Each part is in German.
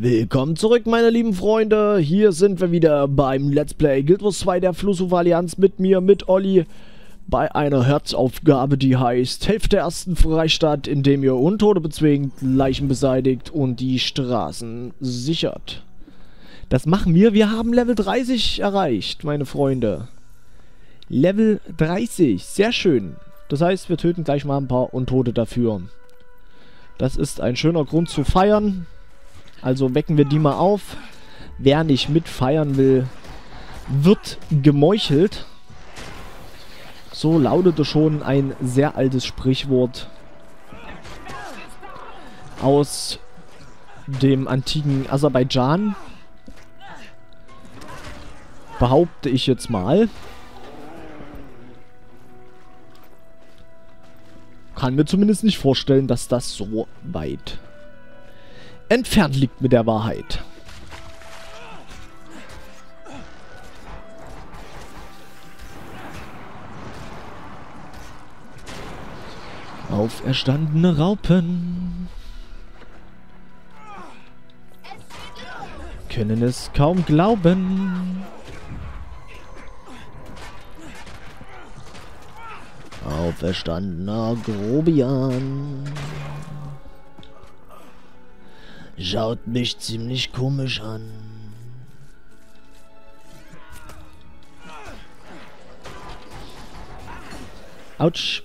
Willkommen zurück, meine lieben Freunde. Hier sind wir wieder beim Let's Play Guild Wars 2 der Flusshof Allianz mit mir, mit Olli, bei einer Herzaufgabe, die heißt Helft der ersten Freistadt, indem ihr Untote bezwingt, Leichen beseitigt und die Straßen sichert. Das machen wir. Wir haben Level 30 erreicht, meine Freunde. Level 30. Sehr schön. Das heißt, wir töten gleich mal ein paar Untote dafür. Das ist ein schöner Grund zu feiern. Also wecken wir die mal auf. Wer nicht mitfeiern will, wird gemeuchelt. So lautete schon ein sehr altes Sprichwort aus dem antiken Aserbaidschan. Behaupte ich jetzt mal. Kann mir zumindest nicht vorstellen, dass das so weit entfernt liegt mit der Wahrheit. Auferstandene Raupen können es kaum glauben. Auferstandener Grobian schaut mich ziemlich komisch an. Autsch.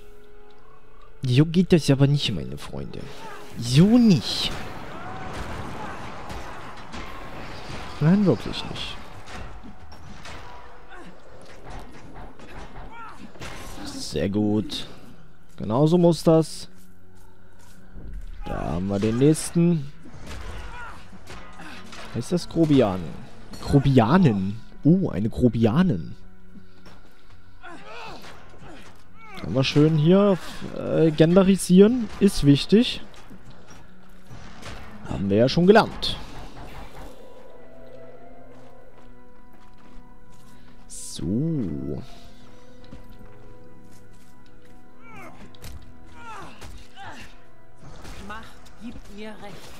So geht das aber nicht, meine Freunde. So nicht. Nein, wirklich nicht. Sehr gut. Genauso muss das. Da haben wir den nächsten. Heißt das Grobian? Grobianen. Oh, eine Grobianen. Können wir schön hier äh, genderisieren. Ist wichtig. Haben wir ja schon gelernt. So. Macht gibt mir recht.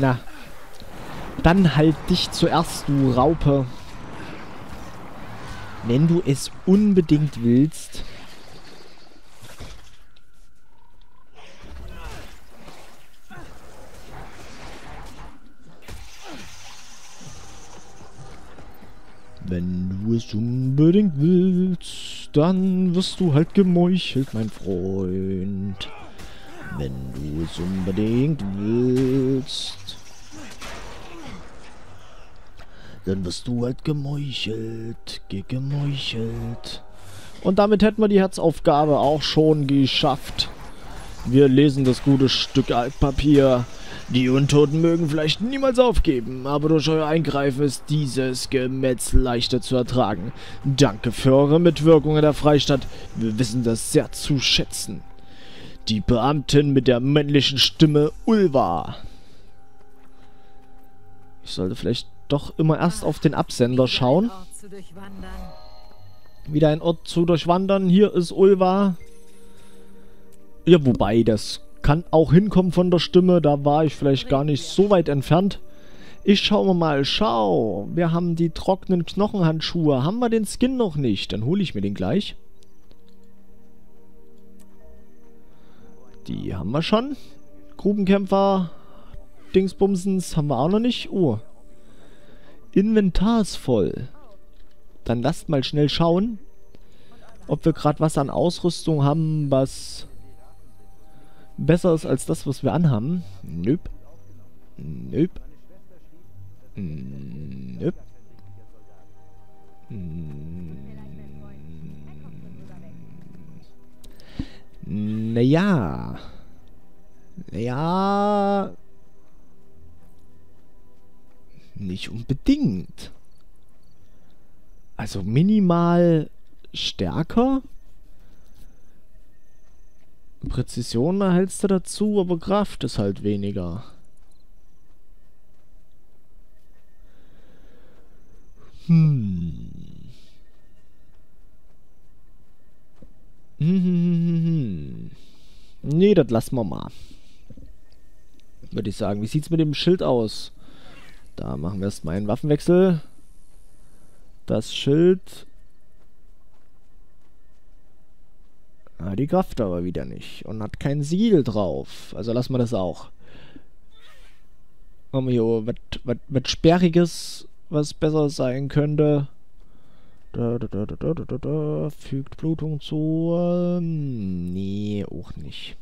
Na. Dann halt dich zuerst, du Raupe. Wenn du es unbedingt willst. Wenn du es unbedingt willst, dann wirst du halt gemeuchelt, mein Freund. Wenn du es unbedingt willst, dann wirst du halt gemeuchelt, gemeuchelt. Und damit hätten wir die Herzaufgabe auch schon geschafft. Wir lesen das gute Stück Altpapier. Die Untoten mögen vielleicht niemals aufgeben, aber durch euer Eingreifen ist dieses Gemetzel leichter zu ertragen. Danke für eure Mitwirkung in der Freistadt. Wir wissen das sehr zu schätzen. Die Beamtin mit der männlichen Stimme Ulva. Ich sollte vielleicht doch immer erst auf den Absender schauen. Wieder ein Ort zu durchwandern. Hier ist Ulva. Ja, wobei, das kann auch hinkommen von der Stimme. Da war ich vielleicht gar nicht so weit entfernt. Ich schaue mal. Schau, wir haben die trockenen Knochenhandschuhe. Haben wir den Skin noch nicht? Dann hole ich mir den gleich. Die haben wir schon. Grubenkämpfer. Dingsbumsens haben wir auch noch nicht. Oh. Inventar ist voll. Dann lasst mal schnell schauen, ob wir gerade was an Ausrüstung haben, was besser ist als das, was wir anhaben. Nöp. Nöp. Nöp. Naja. Naja nicht unbedingt. Also minimal stärker. Präzision erhältst du dazu, aber Kraft ist halt weniger. Hm. Hm. Nee, das lassen wir mal. Würde ich sagen. Wie sieht's mit dem Schild aus? Da machen wir erstmal einen Waffenwechsel. Das Schild. Ah, die Kraft aber wieder nicht. Und hat kein Siegel drauf. Also lassen wir das auch. Machen wir hier was Sperriges, was besser sein könnte. Da, da, da, da, da, da, da, Fügt Blutung zu. Ähm, nee, auch nicht.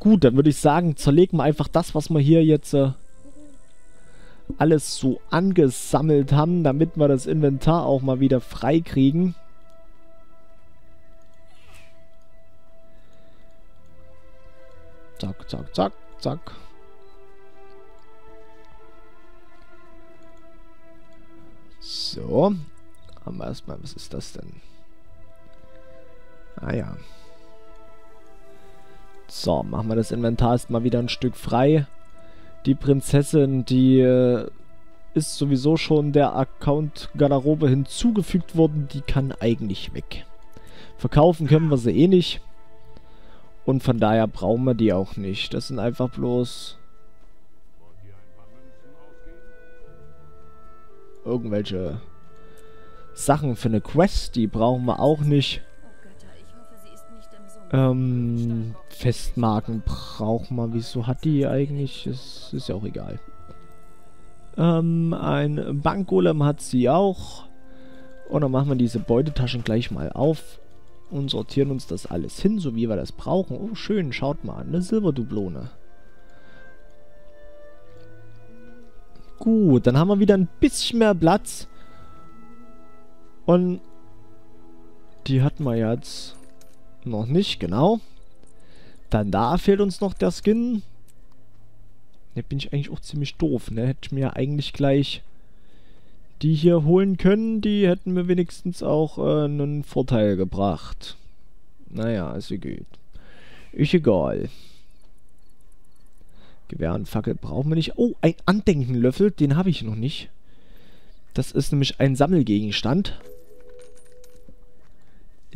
Gut, dann würde ich sagen, zerlegen wir einfach das, was wir hier jetzt äh, alles so angesammelt haben, damit wir das Inventar auch mal wieder frei kriegen. Zack, zack, zack, zack. So. Haben wir erstmal, was ist das denn? Ah ja. So, machen wir das Inventar erstmal wieder ein Stück frei. Die Prinzessin, die äh, ist sowieso schon der Account-Garderobe hinzugefügt worden. Die kann eigentlich weg. Verkaufen können wir sie eh nicht. Und von daher brauchen wir die auch nicht. Das sind einfach bloß irgendwelche Sachen für eine Quest, die brauchen wir auch nicht. Ähm, Festmarken brauchen wir. Wieso hat die eigentlich? Es ist ja auch egal. Ähm, ein Bankgolem hat sie auch. Und dann machen wir diese Beutetaschen gleich mal auf und sortieren uns das alles hin, so wie wir das brauchen. Oh, schön, schaut mal, eine Silberdublone. Gut, dann haben wir wieder ein bisschen mehr Platz. Und die hatten wir jetzt noch nicht, genau. Dann da fehlt uns noch der Skin. Ne, bin ich eigentlich auch ziemlich doof, ne? Hätte ich mir eigentlich gleich die hier holen können. Die hätten mir wenigstens auch äh, einen Vorteil gebracht. Naja, ist gut. Ist egal. Gewehr und Fackel brauchen wir nicht. Oh, ein Andenkenlöffel, den habe ich noch nicht. Das ist nämlich ein Sammelgegenstand.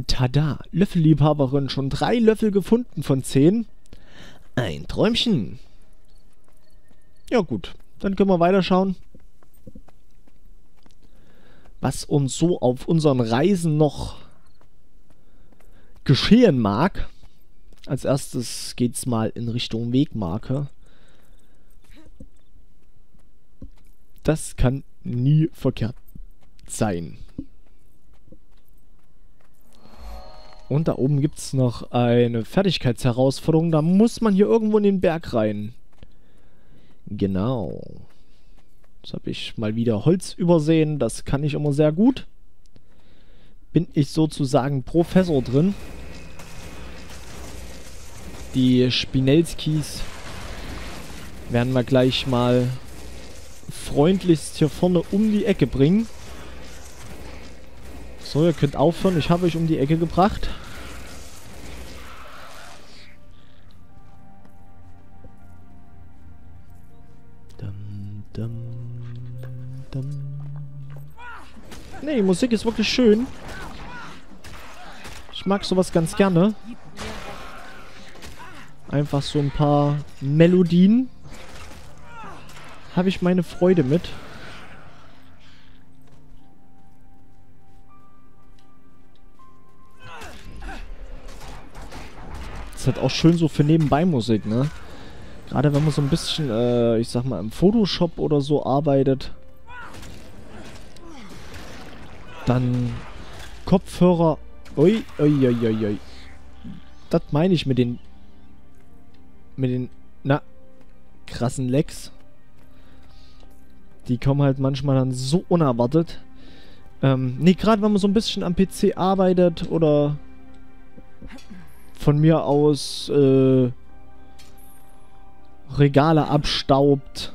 Tada, Löffelliebhaberin, schon drei Löffel gefunden von zehn. Ein Träumchen. Ja gut, dann können wir weiterschauen. Was uns so auf unseren Reisen noch geschehen mag. Als erstes geht es mal in Richtung Wegmarke. Das kann nie verkehrt sein. Und da oben gibt es noch eine Fertigkeitsherausforderung. Da muss man hier irgendwo in den Berg rein. Genau. Jetzt habe ich mal wieder Holz übersehen. Das kann ich immer sehr gut. Bin ich sozusagen Professor drin. Die Spinelskis werden wir gleich mal freundlichst hier vorne um die Ecke bringen. So, ihr könnt aufhören. Ich habe euch um die Ecke gebracht. Ne, die Musik ist wirklich schön. Ich mag sowas ganz gerne. Einfach so ein paar Melodien. Habe ich meine Freude mit. Halt auch schön so für nebenbei Musik, ne? Gerade wenn man so ein bisschen, äh, ich sag mal, im Photoshop oder so arbeitet. Dann Kopfhörer. Ui, ui, ui, ui, ui. Das meine ich mit den... Mit den... Na, krassen Lecks. Die kommen halt manchmal dann so unerwartet. Ähm, nee, gerade wenn man so ein bisschen am PC arbeitet oder von mir aus äh, Regale abstaubt.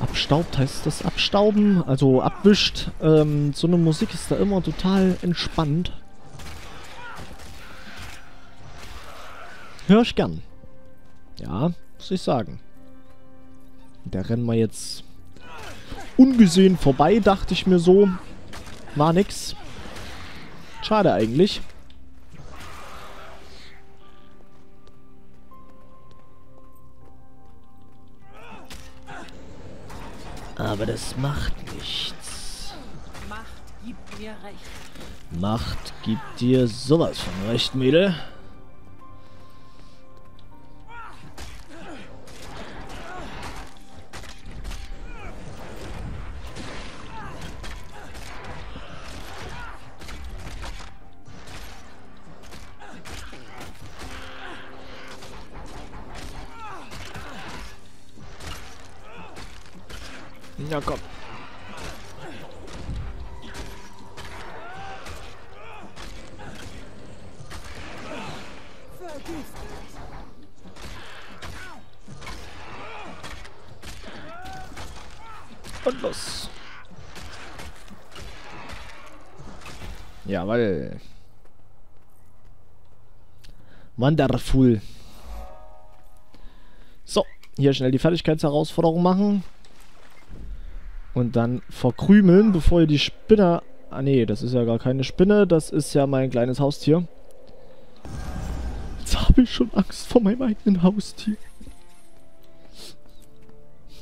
Abstaubt heißt das abstauben, also abwischt. Ähm, so eine Musik ist da immer total entspannt. Hör ich gern. Ja, muss ich sagen. Da rennen wir jetzt ungesehen vorbei, dachte ich mir so. War nix. Schade eigentlich. Aber das macht nichts. Macht gibt mir recht. Macht gibt dir sowas von recht, Mädel. Ja, komm. Und los. Jawoll. Wonderful. So, hier schnell die Fertigkeitsherausforderung machen. Und dann verkrümeln, bevor ihr die Spinne... Ah nee, das ist ja gar keine Spinne, das ist ja mein kleines Haustier. Jetzt habe ich schon Angst vor meinem eigenen Haustier.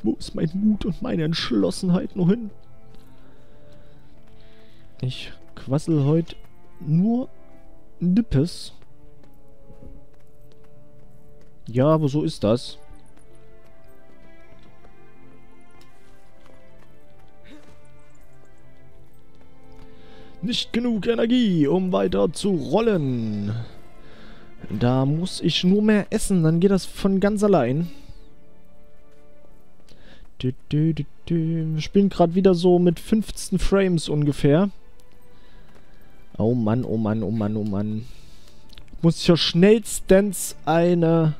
Wo ist mein Mut und meine Entschlossenheit nur hin? Ich quassel heute nur Nippes. Ja, aber so ist das. Nicht genug Energie, um weiter zu rollen. Da muss ich nur mehr essen, dann geht das von ganz allein. Wir spielen gerade wieder so mit 15 Frames ungefähr. Oh Mann, oh Mann, oh Mann, oh Mann. Muss ja schnellstens eine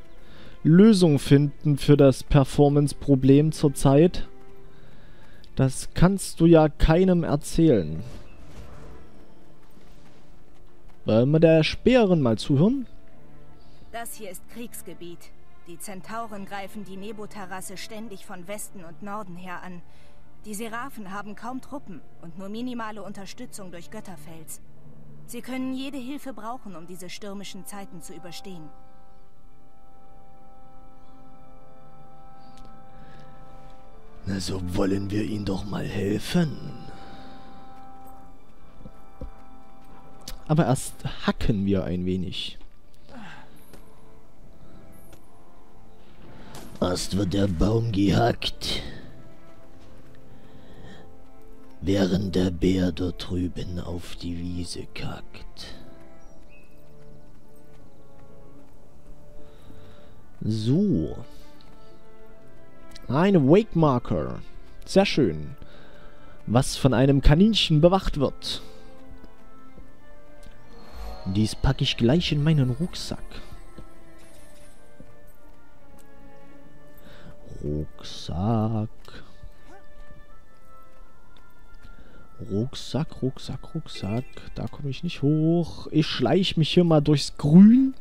Lösung finden für das Performance-Problem zurzeit. Das kannst du ja keinem erzählen. Wollen wir der Speerin mal zuhören? Das hier ist Kriegsgebiet. Die Zentauren greifen die Nebo-Terrasse ständig von Westen und Norden her an. Die Seraphen haben kaum Truppen und nur minimale Unterstützung durch Götterfels. Sie können jede Hilfe brauchen, um diese stürmischen Zeiten zu überstehen. Na, so wollen wir ihnen doch mal helfen. Aber erst hacken wir ein wenig. Erst wird der Baum gehackt. Während der Bär dort drüben auf die Wiese kackt. So. Eine Wake Marker. Sehr schön. Was von einem Kaninchen bewacht wird. Dies packe ich gleich in meinen Rucksack. Rucksack. Rucksack, Rucksack, Rucksack. Da komme ich nicht hoch. Ich schleiche mich hier mal durchs Grün.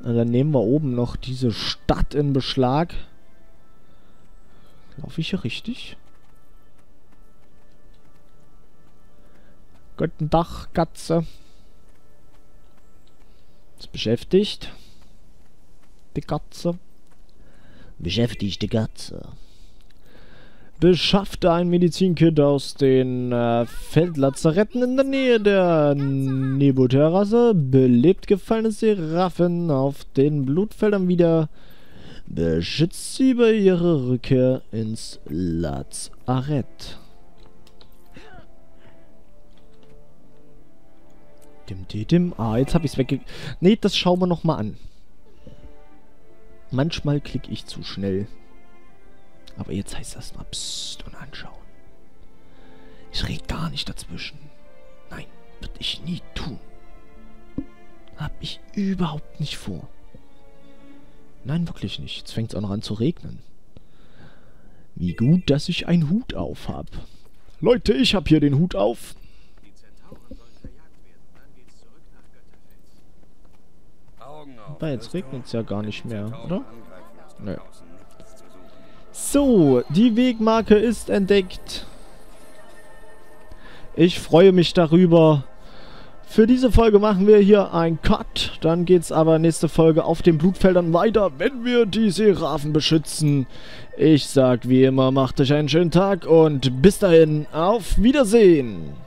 Und dann nehmen wir oben noch diese Stadt in Beschlag. Laufe ich hier richtig? Guten Tag, Katze. Ist beschäftigt. Die Katze. Beschäftigte Katze. Beschaffte ein Medizinkit aus den äh, Feldlazaretten in der Nähe der Nebo-Terrasse. Belebt gefallene Seraffen auf den Blutfeldern wieder. Beschützt sie bei ihrer Rückkehr ins Lazarett. Dim, dim, dim. Ah, jetzt habe ich es wegge... Nee, das schauen wir nochmal an. Manchmal klicke ich zu schnell. Aber jetzt heißt das mal Psst und anschauen. Ich rede gar nicht dazwischen. Nein, würde ich nie tun. Hab ich überhaupt nicht vor. Nein, wirklich nicht. Jetzt fängt es auch noch an zu regnen. Wie gut, dass ich einen Hut auf habe. Leute, ich habe hier den Hut auf. Aber jetzt regnet es ja gar nicht mehr, oder? Nö. So, die Wegmarke ist entdeckt. Ich freue mich darüber. Für diese Folge machen wir hier einen Cut. Dann geht es aber nächste Folge auf den Blutfeldern weiter, wenn wir die Serafen beschützen. Ich sag wie immer, macht euch einen schönen Tag und bis dahin, auf Wiedersehen.